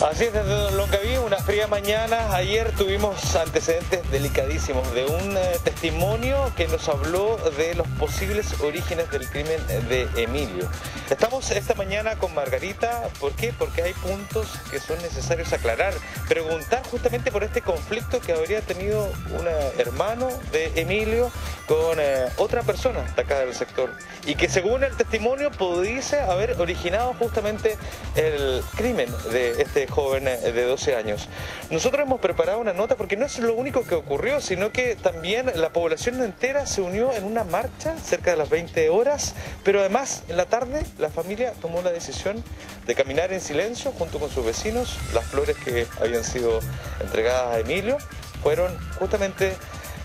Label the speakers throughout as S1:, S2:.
S1: Así es, desde Longaví, una fría mañana. Ayer tuvimos antecedentes delicadísimos de un eh, testimonio que nos habló de los posibles orígenes del crimen de Emilio. Estamos esta mañana con Margarita, ¿por qué? Porque hay puntos que son necesarios aclarar. Preguntar justamente por este conflicto que habría tenido un hermano de Emilio con eh, otra persona de acá del sector y que según el testimonio pudiese haber originado justamente el crimen de este joven de 12 años. Nosotros hemos preparado una nota porque no es lo único que ocurrió, sino que también la población entera se unió en una marcha cerca de las 20 horas, pero además en la tarde la familia tomó la decisión de caminar en silencio junto con sus vecinos. Las flores que habían sido entregadas a Emilio fueron justamente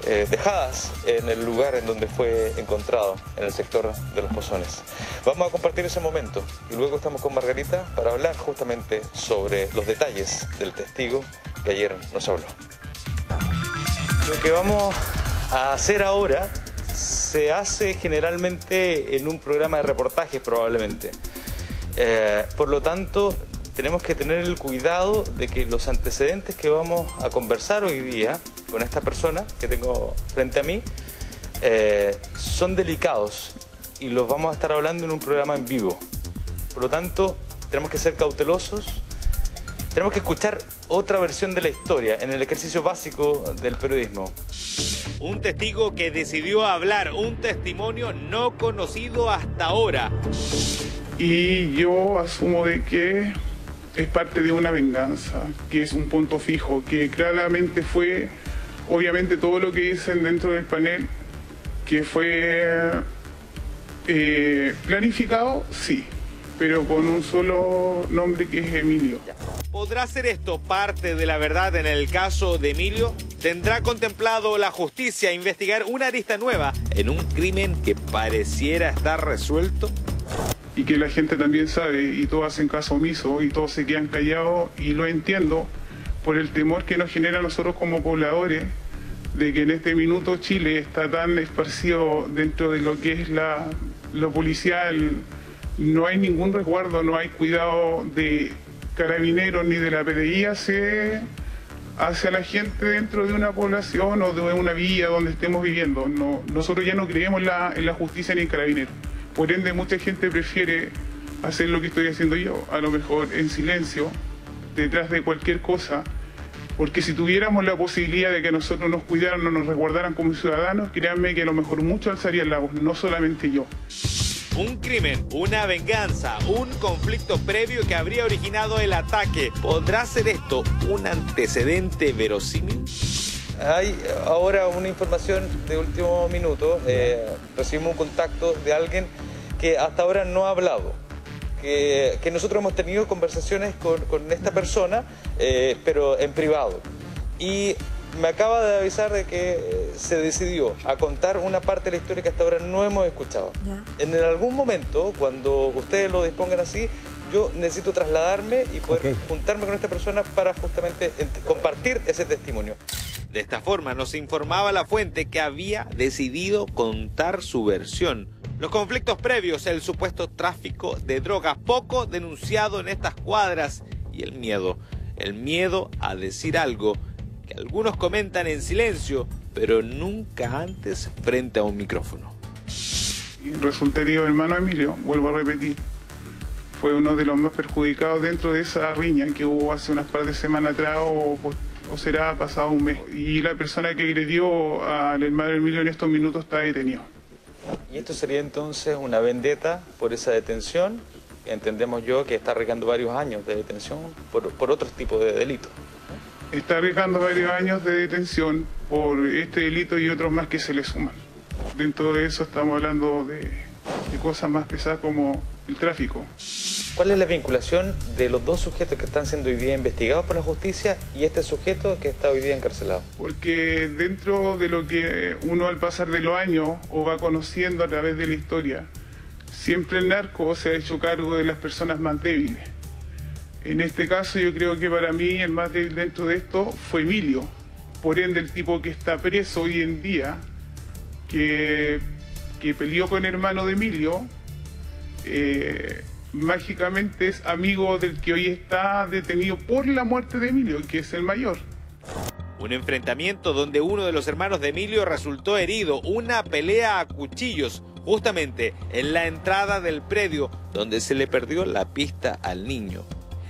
S1: eh, dejadas en el lugar en donde fue encontrado, en el sector de los pozones. Vamos a compartir ese momento y luego estamos con Margarita para hablar justamente sobre los detalles del testigo que ayer nos habló. Lo que vamos a hacer ahora se hace generalmente en un programa de reportajes probablemente. Eh, por lo tanto, tenemos que tener el cuidado de que los antecedentes que vamos a conversar hoy día con esta persona que tengo frente a mí eh, son delicados y los vamos a estar hablando en un programa en vivo. Por lo tanto, tenemos que ser cautelosos, tenemos que escuchar otra versión de la historia en el ejercicio básico del periodismo.
S2: Un testigo que decidió hablar, un testimonio no conocido hasta ahora.
S3: Y yo asumo de que es parte de una venganza, que es un punto fijo, que claramente fue, obviamente todo lo que dicen dentro del panel, que fue eh, planificado, sí, pero con un solo nombre que es Emilio.
S2: ¿Podrá ser esto parte de la verdad en el caso de Emilio? ¿Tendrá contemplado la justicia investigar una arista nueva en un crimen que pareciera estar resuelto?
S3: y que la gente también sabe y todos hacen caso omiso y todos se quedan callados y lo entiendo por el temor que nos genera a nosotros como pobladores de que en este minuto Chile está tan esparcido dentro de lo que es la, lo policial, no hay ningún resguardo, no hay cuidado de carabineros ni de la PDI hacia, hacia la gente dentro de una población o de una villa donde estemos viviendo. No, nosotros ya no creemos la, en la justicia ni en carabineros. Por ende, mucha gente prefiere hacer lo que estoy haciendo yo, a lo mejor en silencio, detrás de cualquier cosa, porque si tuviéramos la posibilidad de que nosotros nos cuidaran o nos resguardaran como ciudadanos, créanme que a lo mejor mucho alzarían la voz, no solamente yo.
S2: Un crimen, una venganza, un conflicto previo que habría originado el ataque. ¿Podrá ser esto un antecedente verosímil?
S1: Hay ahora una información de último minuto. Eh, recibimos un contacto de alguien que hasta ahora no ha hablado. Que, nosotros hemos tenido conversaciones con, esta persona, eh, pero en privado. Y me acaba de avisar de que eh, se decidió a contar una parte de la historia que hasta ahora no hemos escuchado. En algún momento, cuando ustedes lo dispongan así, yo necesito trasladarme y poder juntarme con esta persona para justamente compartir ese testimonio.
S2: De esta forma nos informaba la fuente que había decidido contar su versión. Los conflictos previos, el supuesto tráfico de drogas poco denunciado en estas cuadras y el miedo, el miedo a decir algo que algunos comentan en silencio, pero nunca antes frente a un micrófono.
S3: Y resulta herido hermano Emilio, vuelvo a repetir, fue uno de los más perjudicados dentro de esa riña que hubo hace unas par de semanas atrás o o será pasado un mes. Y la persona que agredió al hermano Emilio en estos minutos está detenido.
S1: ¿Y esto sería entonces una vendetta por esa detención? Entendemos yo que está arriesgando varios años de detención por, por otros tipos de delitos.
S3: Está arriesgando varios años de detención por este delito y otros más que se le suman. Dentro de eso estamos hablando de, de cosas más pesadas como el tráfico.
S1: ¿Cuál es la vinculación de los dos sujetos que están siendo hoy día investigados por la justicia y este sujeto que está hoy día encarcelado?
S3: Porque dentro de lo que uno al pasar de los años o va conociendo a través de la historia, siempre el narco se ha hecho cargo de las personas más débiles. En este caso yo creo que para mí el más débil dentro de esto fue Emilio, por ende el tipo que está preso hoy en día, que, que peleó con el hermano de Emilio, eh, mágicamente es amigo del que hoy está detenido por la muerte de Emilio, que es el mayor.
S2: Un enfrentamiento donde uno de los hermanos de Emilio resultó herido, una pelea a cuchillos, justamente en la entrada del predio donde se le perdió la pista al niño.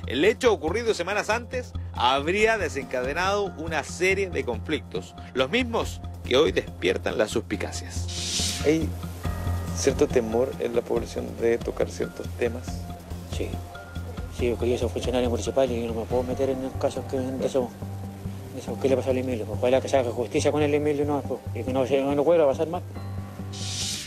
S2: El hecho ocurrido semanas antes habría desencadenado una serie de conflictos, los mismos que hoy despiertan las suspicacias.
S1: ¿Hay cierto temor en la población de tocar ciertos temas?
S4: Sí, sí, porque yo soy funcionario municipal y no me puedo meter en casos que de eso, de eso que le pasó al Emilio. Ojalá que se haga justicia con el Emilio no, pues, y que no, se- no vuelva a pasar más.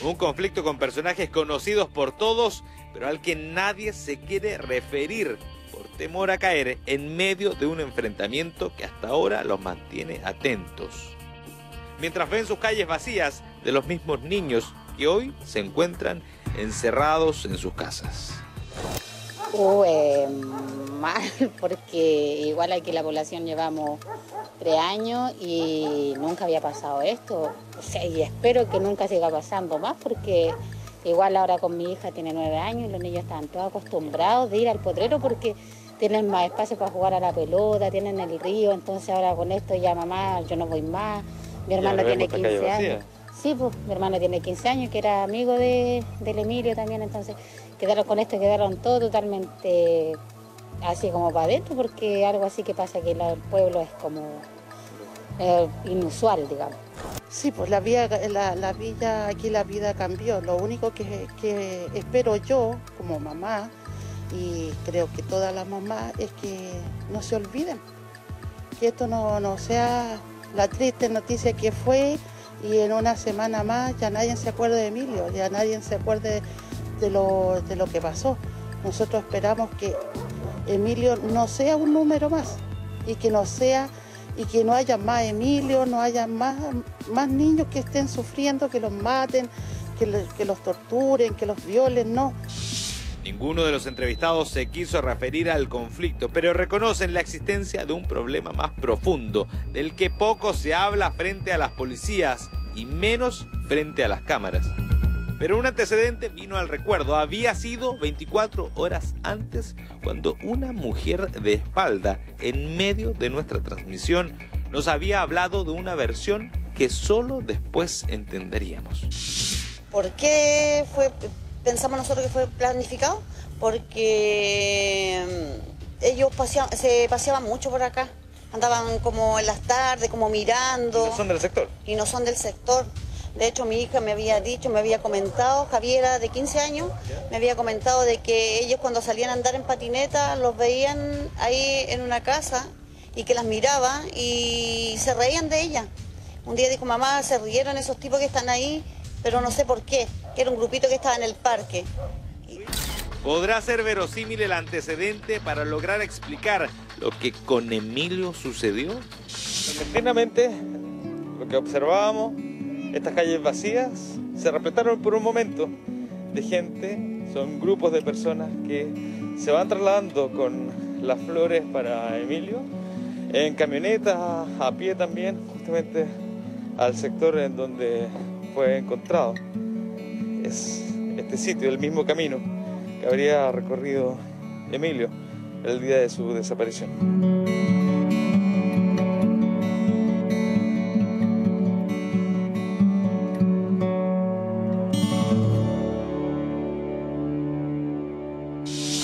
S2: Un conflicto con personajes conocidos por todos, pero al que nadie se quiere referir por temor a caer en medio de un enfrentamiento que hasta ahora los mantiene atentos. Mientras ven sus calles vacías de los mismos niños que hoy se encuentran encerrados en sus casas.
S5: Uh, eh, mal, porque igual aquí la población llevamos tres años y nunca había pasado esto. O sea, y espero que nunca siga pasando más, porque igual ahora con mi hija tiene nueve años y los niños están todos acostumbrados de ir al potrero porque tienen más espacio para jugar a la pelota, tienen el río, entonces ahora con esto ya mamá, yo no voy más. Mi hermano tiene
S1: vemos esta calle
S5: 15
S1: vacía.
S5: Sí, pues mi hermano tiene 15 años, que era amigo de, del Emilio también, entonces quedaron con esto, quedaron todos totalmente así como para adentro, porque algo así que pasa que el pueblo es como eh, inusual, digamos.
S6: Sí, pues la vida, la, la vida, aquí la vida cambió. Lo único que, que espero yo, como mamá, y creo que todas las mamás, es que no se olviden. Que esto no, no sea la triste noticia que fue y en una semana más ya nadie se acuerde de Emilio, ya nadie se acuerde de lo, de lo que pasó. Nosotros esperamos que Emilio no sea un número más y que no sea y que no haya más Emilio, no haya más, más niños que estén sufriendo, que los maten, que, le- que los torturen, que los violen, no.
S2: Ninguno de los entrevistados se quiso referir al conflicto, pero reconocen la existencia de un problema más profundo, del que poco se habla frente a las policías y menos frente a las cámaras. Pero un antecedente vino al recuerdo. Había sido 24 horas antes cuando una mujer de espalda, en medio de nuestra transmisión, nos había hablado de una versión que solo después entenderíamos.
S7: ¿Por qué fue, pensamos nosotros que fue planificado? Porque mm, ellos paseaban- se paseaban mucho por acá. Andaban como en las tardes, como mirando.
S1: No son del sector.
S7: y no son del sector. De hecho, mi hija me había dicho, me había comentado, Javiera de 15 años, me había comentado de que ellos cuando salían a andar en patineta los veían ahí en una casa y que las miraba y se reían de ella. Un día dijo, mamá, se rieron esos tipos que están ahí, pero no sé por qué, que era un grupito que estaba en el parque.
S2: ¿Podrá ser verosímil el antecedente para lograr explicar lo que con Emilio sucedió?
S1: Repentinamente, lo que observábamos, estas calles vacías se repletaron por un momento de gente, son grupos de personas que se van trasladando con las flores para Emilio, en camionetas, a pie también, justamente al sector en donde fue encontrado. Es este sitio, el mismo camino que habría recorrido Emilio el día de su desaparición.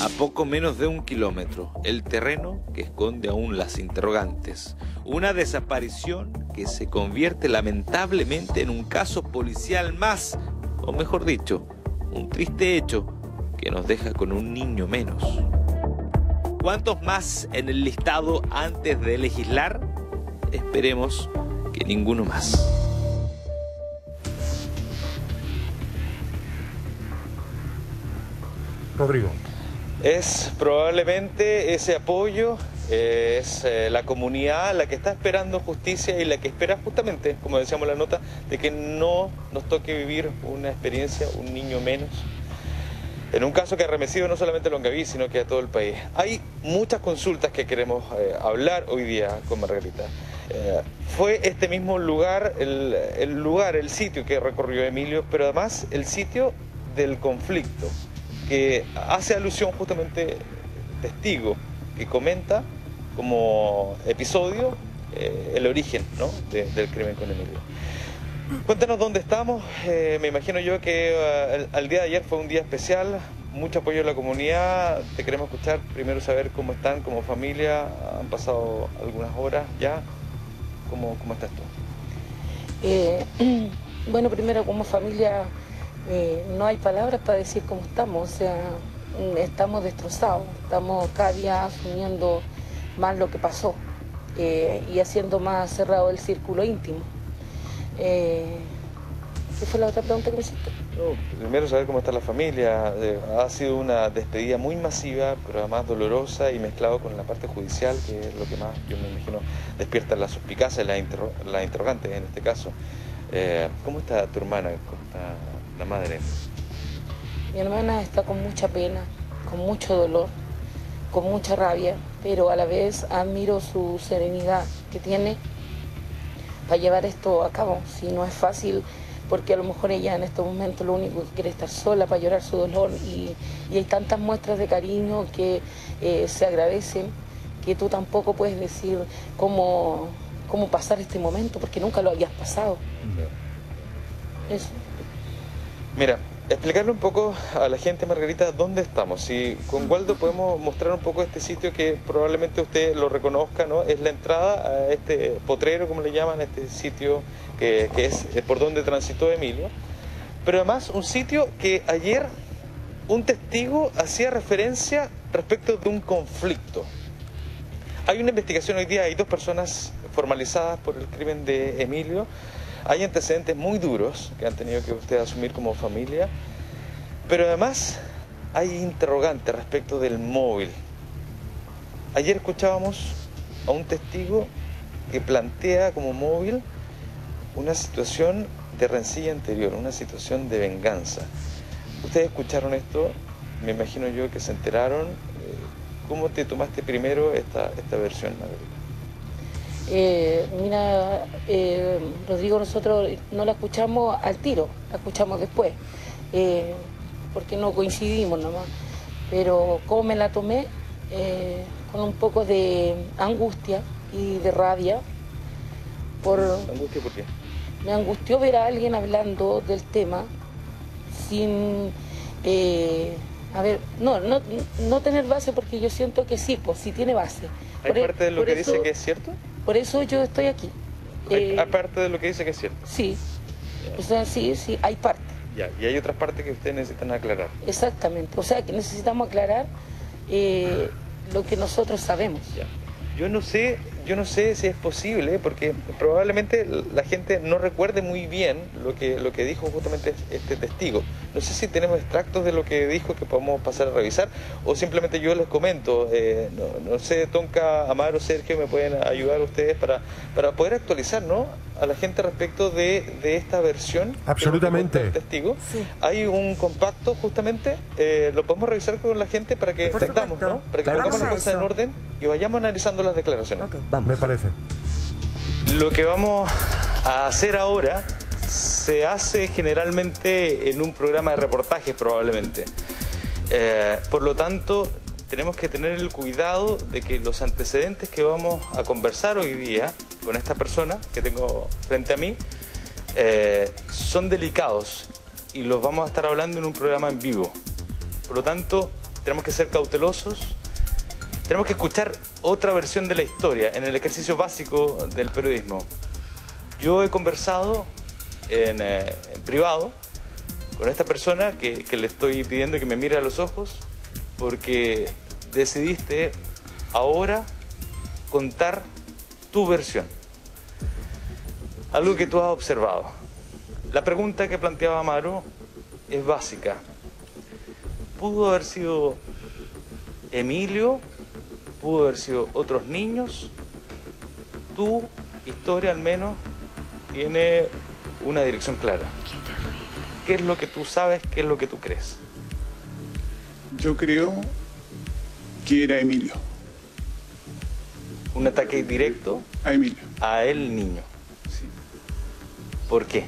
S2: A poco menos de un kilómetro, el terreno que esconde aún las interrogantes. Una desaparición que se convierte lamentablemente en un caso policial más, o mejor dicho, un triste hecho que nos deja con un niño menos. ¿Cuántos más en el listado antes de legislar? Esperemos que ninguno más.
S8: Rodrigo.
S1: Es probablemente ese apoyo, es eh, la comunidad la que está esperando justicia y la que espera justamente, como decíamos en la nota, de que no nos toque vivir una experiencia, un niño menos. En un caso que ha remecido no solamente a Longaví, sino que a todo el país. Hay muchas consultas que queremos eh, hablar hoy día con Margarita. Eh, fue este mismo lugar, el, el lugar, el sitio que recorrió Emilio, pero además el sitio del conflicto que hace alusión justamente testigo, que comenta como episodio eh, el origen ¿no? del crimen con Emilio. Cuéntanos dónde estamos. Eh, me imagino yo que eh, al día de ayer fue un día especial, mucho apoyo de la comunidad. Te queremos escuchar, primero saber cómo están como familia. Han pasado algunas horas ya. ¿Cómo, cómo estás tú?
S8: bueno, primero como familia no hay palabras para decir cómo estamos. O sea, estamos destrozados. Estamos cada día asumiendo más lo que pasó y haciendo más cerrado el círculo íntimo. Eh, ¿Qué fue la otra pregunta que me hiciste?
S1: primero saber cómo está la familia. Eh, ha sido una despedida muy masiva, pero además dolorosa y mezclado con la parte judicial, que es lo que más, yo me imagino, despierta la suspicacia, la, la interrogante en este caso. Eh, ¿Cómo está tu hermana? ¿Cómo está la madre?
S8: Mi hermana está con mucha pena, con mucho dolor, con mucha rabia, pero a la vez admiro su serenidad que tiene para llevar esto a cabo. Si no es fácil, porque a lo mejor ella en estos momentos lo único que quiere es estar sola para llorar su dolor y, hay tantas muestras de cariño que eh, se agradecen que tú tampoco puedes decir cómo, cómo pasar este momento porque nunca lo habías pasado.
S1: Eso. Mira, explicarle un poco a la gente, Margarita, dónde estamos. Si con Waldo podemos mostrar un poco este sitio que probablemente usted lo reconozca, ¿no? Es la entrada a este potrero, como le llaman, este sitio que, es por donde transitó Emilio. Pero además un sitio que ayer un testigo hacía referencia respecto de un conflicto. Hay una investigación hoy día, hay dos personas formalizadas por el crimen de Emilio hay antecedentes muy duros que han tenido que usted asumir como familia, pero además hay interrogantes respecto del móvil. Ayer escuchábamos a un testigo que plantea como móvil una situación de rencilla anterior, una situación de venganza. Ustedes escucharon esto, me imagino yo que se enteraron. Eh, ¿Cómo te tomaste primero esta, esta versión, Margarita?
S8: Eh, mira, eh, Rodrigo, nosotros no la escuchamos al tiro, la escuchamos después, eh, porque no coincidimos nomás. Pero cómo me la tomé, con un poco de angustia y de rabia.
S1: Por, ¿Angustia por qué?
S8: Me angustió ver a alguien hablando del tema sin... a ver, no, no, no tener base porque yo siento que sí, pues sí tiene base.
S1: ¿Hay e- parte de lo que dice que es cierto?
S8: Por eso yo estoy aquí.
S1: Eh, aparte de lo que dice que es cierto.
S8: Sí. O sea, sí, sí, hay parte.
S1: Ya, y hay otras partes que ustedes necesitan aclarar.
S8: Exactamente. O sea, que necesitamos aclarar eh, lo que nosotros sabemos.
S1: Ya. Yo no sé yo no sé si es posible, porque probablemente la gente no recuerde muy bien lo que, lo que dijo justamente este testigo. No sé si tenemos extractos de lo que dijo que podemos pasar a revisar, o simplemente yo les comento. Eh, no, sé, Tonka, Amaro, Sergio, me pueden ayudar ustedes para, para poder actualizar ¿no? A la gente respecto de, esta versión.
S9: Absolutamente.
S1: testigo. Hay un compacto, justamente, eh, lo podemos revisar con la gente para que entendamos, ¿no? Para que pongamos las cosas en orden y vayamos analizando las declaraciones.
S9: Me parece.
S1: Lo que vamos a hacer ahora se hace generalmente en un programa de reportajes probablemente. Eh, por lo tanto, tenemos que tener el cuidado de que los antecedentes que vamos a conversar hoy día con esta persona que tengo frente a mí eh, son delicados y los vamos a estar hablando en un programa en vivo. Por lo tanto, tenemos que ser cautelosos, tenemos que escuchar otra versión de la historia en el ejercicio básico del periodismo. Yo he conversado en, eh, privado con esta persona que, le estoy pidiendo que me mire a los ojos porque decidiste ahora contar tu versión. Algo que tú has observado. La pregunta que planteaba Amaro es básica. ¿Pudo haber sido Emilio pudo haber sido otros niños, tu historia al menos tiene una dirección clara. ¿Qué es lo que tú sabes? ¿Qué es lo que tú crees?
S3: Yo creo que era Emilio.
S1: Un ataque directo
S3: a Emilio.
S1: A él niño.
S3: Sí.
S1: ¿Por qué?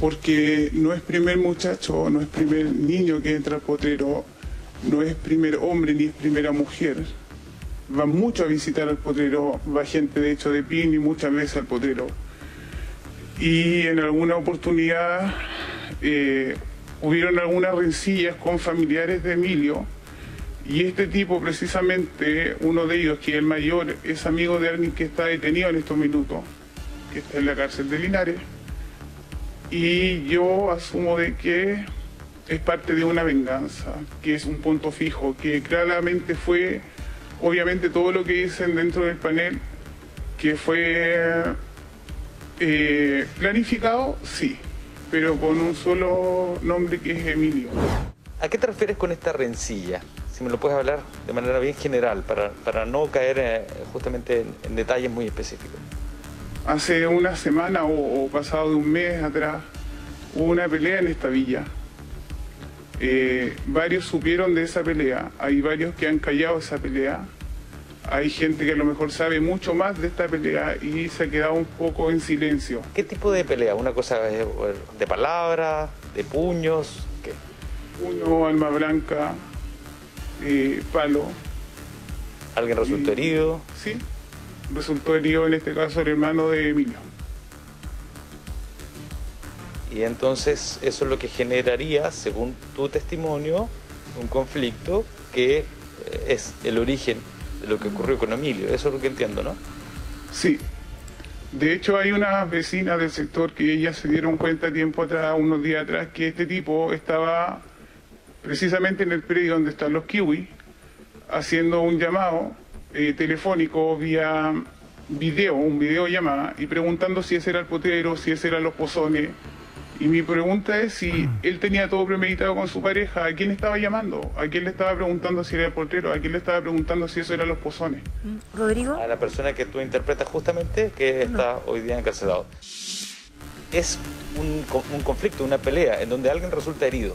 S3: porque no es primer muchacho, no es primer niño que entra al potrero, no es primer hombre ni es primera mujer. Va mucho a visitar al potrero, va gente de hecho de pin y muchas veces al potrero. Y en alguna oportunidad eh, hubieron algunas rencillas con familiares de Emilio y este tipo precisamente, uno de ellos, que es el mayor, es amigo de alguien que está detenido en estos minutos, que está en la cárcel de Linares y yo asumo de que es parte de una venganza, que es un punto fijo, que claramente fue, obviamente todo lo que dicen dentro del panel, que fue eh, planificado, sí, pero con un solo nombre que es Emilio.
S1: ¿A qué te refieres con esta rencilla? Si me lo puedes hablar de manera bien general, para, para no caer eh, justamente en, en detalles muy específicos
S3: hace una semana o, pasado de un mes atrás hubo una pelea en esta villa. Eh, varios supieron de esa pelea, hay varios que han callado esa pelea, hay gente que a lo mejor sabe mucho más de esta pelea y se ha quedado un poco en silencio.
S1: ¿Qué tipo de pelea? ¿Una cosa de palabras, de puños? ¿Qué?
S3: Puño, alma blanca, eh, palo.
S1: ¿Alguien resultó herido?
S3: Sí, resultó herido en este caso el hermano de Emilio.
S1: Y entonces eso es lo que generaría, según tu testimonio, un conflicto que eh, es el origen de lo que ocurrió con Emilio. Eso es lo que entiendo, ¿no?
S3: Sí. De hecho, hay unas vecinas del sector que ellas se dieron cuenta tiempo atrás, unos días atrás, que este tipo estaba precisamente en el predio donde están los kiwis, haciendo un llamado eh, telefónico vía video, un video llamada, y preguntando si ese era el potero, si ese eran los pozones. Y mi pregunta es si él tenía todo premeditado con su pareja, ¿a quién estaba llamando? ¿A quién le estaba preguntando si era el potero? ¿A quién le estaba preguntando si eso eran los pozones?
S9: Rodrigo.
S1: A la persona que tú interpretas justamente que está hoy día encarcelado. Es un, un conflicto, una pelea en donde alguien resulta herido.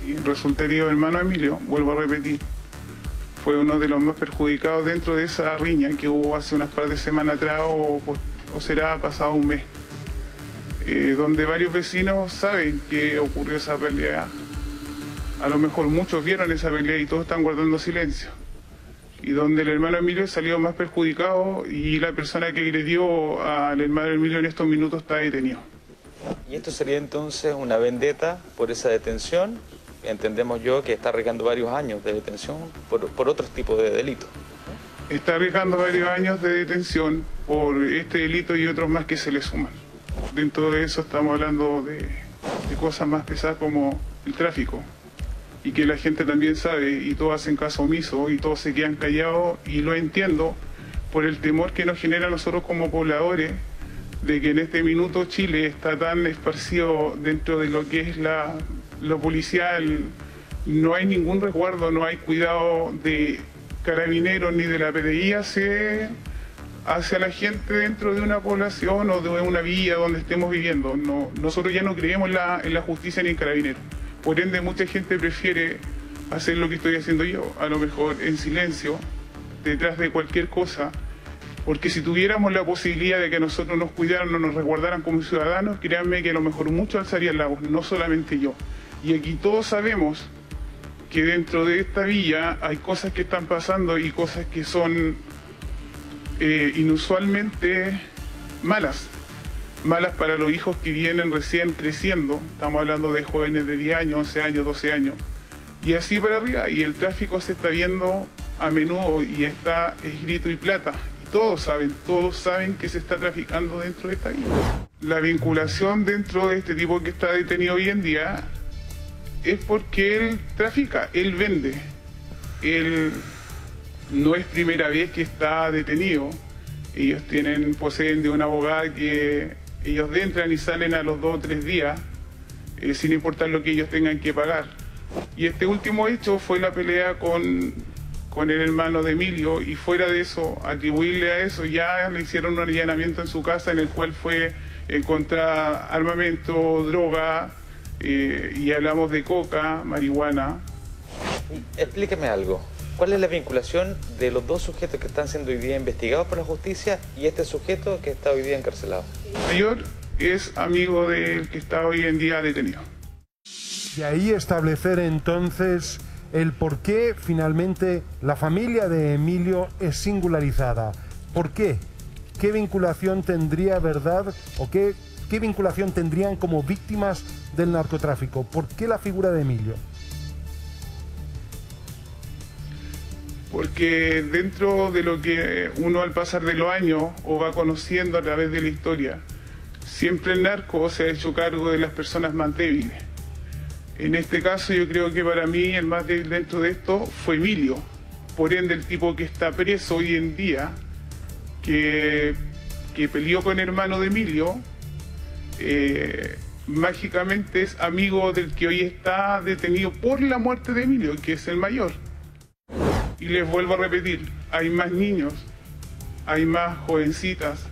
S3: Sí, resulta herido hermano Emilio, vuelvo a repetir fue uno de los más perjudicados dentro de esa riña que hubo hace unas par de semanas atrás o, será pasado un mes, eh, donde varios vecinos saben que ocurrió esa pelea. A lo mejor muchos vieron esa pelea y todos están guardando silencio. Y donde el hermano Emilio salió más perjudicado y la persona que agredió al hermano Emilio en estos minutos está detenido.
S1: ¿Y esto sería entonces una vendetta por esa detención entendemos yo que está arriesgando varios años de detención por, por otros tipos de delitos.
S3: Está arriesgando varios años de detención por este delito y otros más que se le suman. Dentro de eso estamos hablando de, cosas más pesadas como el tráfico y que la gente también sabe y todos hacen caso omiso y todos se quedan callados y lo entiendo por el temor que nos genera nosotros como pobladores de que en este minuto Chile está tan esparcido dentro de lo que es la lo policial, no hay ningún resguardo, no hay cuidado de carabineros ni de la PDI hacia, hacia la gente dentro de una población o de una villa donde estemos viviendo. No, nosotros ya no creemos en la, en la justicia ni en carabineros. Por ende, mucha gente prefiere hacer lo que estoy haciendo yo, a lo mejor en silencio, detrás de cualquier cosa, porque si tuviéramos la posibilidad de que nosotros nos cuidaran o nos resguardaran como ciudadanos, créanme que a lo mejor muchos alzarían la voz, no solamente yo. Y aquí todos sabemos que dentro de esta villa hay cosas que están pasando y cosas que son eh, inusualmente malas. Malas para los hijos que vienen recién creciendo. Estamos hablando de jóvenes de 10 años, 11 años, 12 años. Y así para arriba. Y el tráfico se está viendo a menudo y está escrito y plata. Y todos saben, todos saben que se está traficando dentro de esta villa. La vinculación dentro de este tipo que está detenido hoy en día es porque él trafica, él vende. Él no es primera vez que está detenido. Ellos tienen, poseen de una abogada que ellos entran y salen a los dos o tres días, eh, sin importar lo que ellos tengan que pagar. Y este último hecho fue la pelea con, con el hermano de Emilio, y fuera de eso, atribuirle a eso, ya le hicieron un allanamiento en su casa en el cual fue encontrar armamento, droga, eh, y hablamos de coca, marihuana.
S1: Explíqueme algo. ¿Cuál es la vinculación de los dos sujetos que están siendo hoy día investigados por la justicia y este sujeto que está hoy día encarcelado?
S3: Mayor es amigo del que está hoy en día detenido.
S9: Y ahí establecer entonces el por qué finalmente la familia de Emilio es singularizada. ¿Por qué? ¿Qué vinculación tendría, verdad, o qué, qué vinculación tendrían como víctimas del narcotráfico? ¿Por qué la figura de Emilio?
S3: Porque dentro de lo que uno al pasar de los años o va conociendo a través de la historia, siempre el narco se ha hecho cargo de las personas más débiles. En este caso yo creo que para mí el más dentro de esto fue Emilio, por ende el tipo que está preso hoy en día, que, que peleó con el hermano de Emilio, eh, mágicamente es amigo del que hoy está detenido por la muerte de Emilio, que es el mayor. Y les vuelvo a repetir, hay más niños, hay más jovencitas,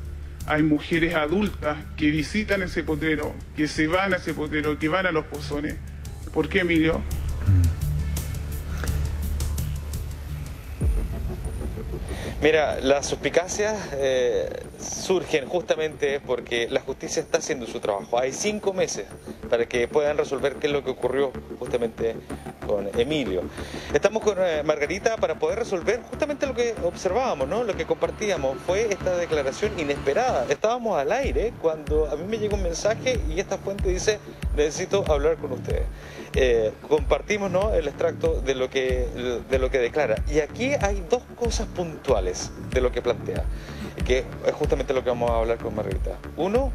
S3: hay mujeres adultas que visitan ese potrero, que se van a ese potrero, que van a los pozones. ¿Por qué, Emilio?
S1: Mira, las suspicacias eh, surgen justamente porque la justicia está haciendo su trabajo. Hay cinco meses para que puedan resolver qué es lo que ocurrió justamente con Emilio. Estamos con eh, Margarita para poder resolver justamente lo que observábamos, ¿no? lo que compartíamos. Fue esta declaración inesperada. Estábamos al aire cuando a mí me llegó un mensaje y esta fuente dice, necesito hablar con ustedes. Eh, compartimos ¿no? el extracto de lo, que, de lo que declara. Y aquí hay dos cosas puntuales de lo que plantea, que es justamente lo que vamos a hablar con Margarita. Uno,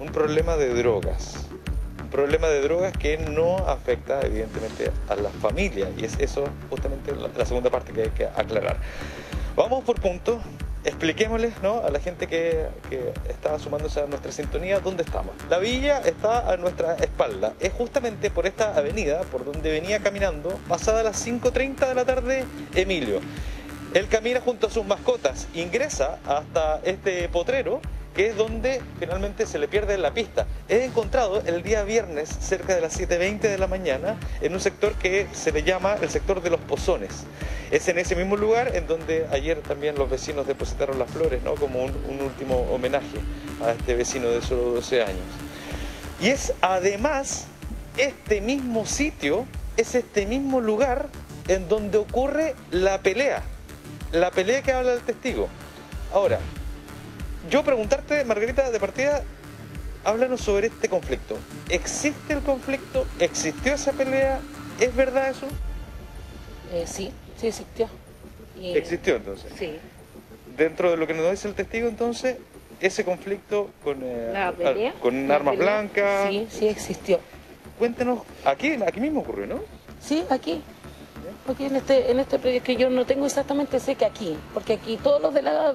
S1: un problema de drogas. Un problema de drogas que no afecta evidentemente a la familia. Y es eso justamente la, segunda parte que hay que aclarar. Vamos por puntos expliquémosles ¿no? a la gente que, que, está sumándose a nuestra sintonía dónde estamos. La villa está a nuestra espalda. Es justamente por esta avenida, por donde venía caminando, pasada las 5.30 de la tarde, Emilio. Él camina junto a sus mascotas, ingresa hasta este potrero que es donde finalmente se le pierde la pista. He encontrado el día viernes, cerca de las 7.20 de la mañana, en un sector que se le llama el sector de los pozones. Es en ese mismo lugar en donde ayer también los vecinos depositaron las flores, ¿no? como un, un último homenaje a este vecino de solo 12 años. Y es además este mismo sitio, es este mismo lugar en donde ocurre la pelea, la pelea que habla el testigo. Ahora, yo preguntarte, Margarita, de partida, háblanos sobre este conflicto. ¿Existe el conflicto? ¿Existió esa pelea? ¿Es verdad eso?
S8: Eh, sí, sí existió.
S1: Y, ¿Existió entonces?
S8: Sí.
S1: Dentro de lo que nos dice el testigo, entonces, ese conflicto con, eh,
S8: la pelea,
S1: con
S8: la
S1: armas
S8: pelea,
S1: blancas.
S8: Sí, sí existió.
S1: Cuéntenos, aquí, aquí mismo ocurrió, ¿no?
S8: Sí, aquí. Aquí en este, en este proyecto que yo no tengo exactamente, sé que aquí, porque aquí todos los de la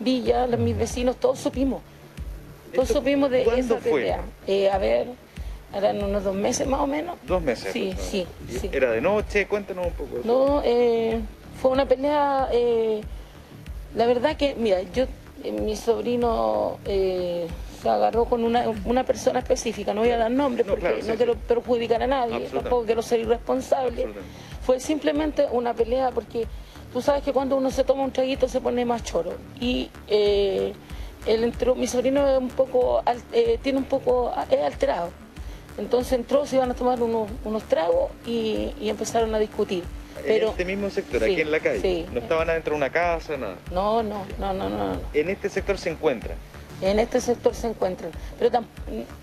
S8: Villa, los, mis vecinos, todos supimos. Todos supimos de esa pelea. Eh, a ver, eran unos dos meses más o menos.
S1: Dos meses.
S8: Sí, sí, sí.
S1: ¿Era de noche? Cuéntanos un poco.
S8: No, eh, fue una pelea, eh, la verdad que, mira, yo, eh, mi sobrino se agarró con una, una, persona específica, no voy a dar nombres
S1: no,
S8: porque
S1: claro, sí,
S8: no quiero perjudicar a nadie, tampoco quiero ser irresponsable. Fue simplemente una pelea porque tú sabes que cuando uno se toma un traguito se pone más choro. Y eh, él entró, mi sobrino es un poco, eh, tiene un poco, es alterado. Entonces entró, se iban a tomar unos, unos tragos y, y, empezaron a discutir. Pero,
S1: en este mismo sector,
S8: sí,
S1: aquí en la calle.
S8: Sí.
S1: No estaban adentro de una casa, nada.
S8: No, no, no, no, no, no.
S1: En este sector se encuentran.
S8: En este sector se encuentran. Pero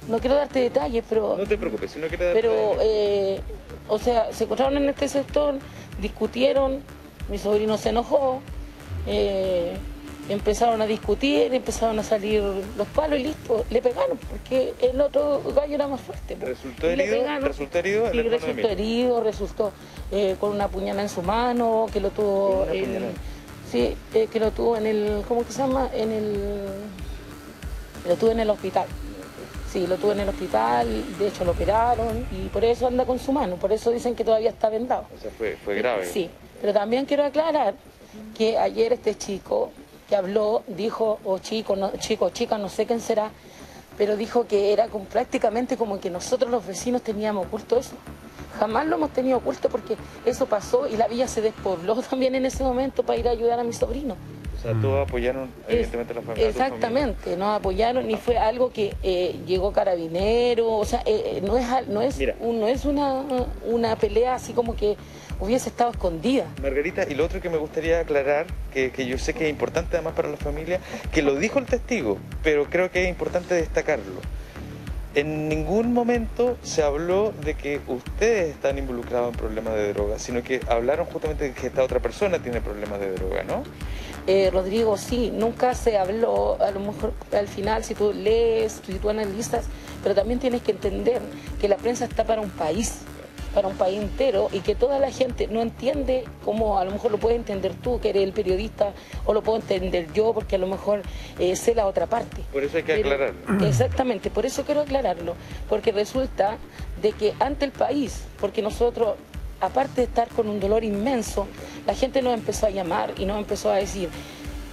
S8: no quiero darte detalles, pero...
S1: No te preocupes, si no quieres dar
S8: Pero, eh, o sea, se encontraron en este sector, discutieron, mi sobrino se enojó, eh, empezaron a discutir, empezaron a salir los palos y listo, le pegaron, porque el otro gallo era más fuerte.
S1: ¿Resultó herido? ¿Resultó herido?
S8: Sí, resultó herido, resultó eh, con una puñalada en su mano, que lo tuvo en, sí, que lo tuvo en el, ¿cómo que se llama? En el, lo tuvo en el hospital. Sí, lo tuvo en el hospital, de hecho lo operaron y por eso anda con su mano, por eso dicen que todavía está vendado.
S1: O sea, fue, fue grave.
S8: Sí, pero también quiero aclarar que ayer este chico que habló dijo, o chico, no, chico, chica, no sé quién será, pero dijo que era con, prácticamente como que nosotros los vecinos teníamos oculto eso. Jamás lo hemos tenido oculto porque eso pasó y la villa se despobló también en ese momento para ir a ayudar a mi sobrino.
S1: O sea, todos apoyaron evidentemente a la familia.
S8: Exactamente, nos apoyaron y fue algo que eh, llegó carabinero, o sea, eh, eh, no es, no es, un- no es una, una pelea así como que hubiese estado escondida.
S1: Margarita, y lo otro que me gustaría aclarar, que, que yo sé que es importante además para la familia, que lo dijo el testigo, pero creo que es importante destacarlo. En ningún momento se habló de que ustedes están involucrados en problemas de droga, sino que hablaron justamente de que esta otra persona tiene problemas de droga, ¿no?
S8: Eh, Rodrigo, sí, nunca se habló, a lo mejor al final si tú lees, si tú analizas, pero también tienes que entender que la prensa está para un país, para un país entero y que toda la gente no entiende como a lo mejor lo puedes entender tú, que eres el periodista, o lo puedo entender yo porque a lo mejor eh, sé la otra parte.
S1: Por eso hay que
S8: Pero-
S1: aclararlo.
S8: Exactamente, por eso quiero aclararlo, porque resulta de que ante el país, porque nosotros, aparte de estar con un dolor inmenso, la gente nos empezó a llamar y nos empezó a decir,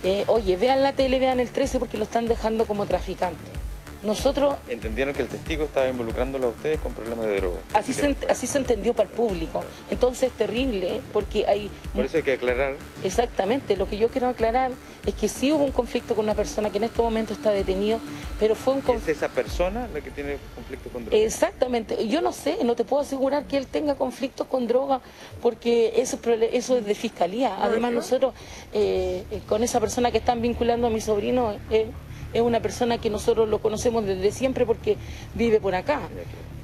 S8: eh, oye, vean la tele, vean el 13 porque lo están dejando como traficante. Nosotros
S1: Entendieron que el testigo estaba involucrándolo a ustedes con problemas de droga.
S8: Así se, ent- así se entendió para el público. Entonces es terrible porque hay...
S1: Por eso hay que aclarar
S8: Exactamente, lo que yo quiero aclarar es que sí hubo un conflicto con una persona que en este momento está detenido, pero fue un conflicto...
S1: es esa persona la que tiene conflicto con droga.
S8: Exactamente, yo no sé, no te puedo asegurar que él tenga conflictos con droga porque eso, eso es de fiscalía. Además nosotros, eh, eh, con esa persona que están vinculando a mi sobrino, eh, es una persona que nosotros lo conocemos desde siempre porque vive por acá.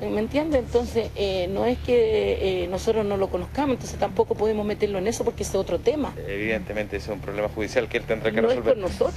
S8: ¿Me entiendes? Entonces, eh, no es que eh, nosotros no lo conozcamos, entonces tampoco podemos meterlo en eso porque es otro tema.
S1: Evidentemente es un problema judicial que él tendrá que
S8: No es
S1: resolver.
S8: con nosotros.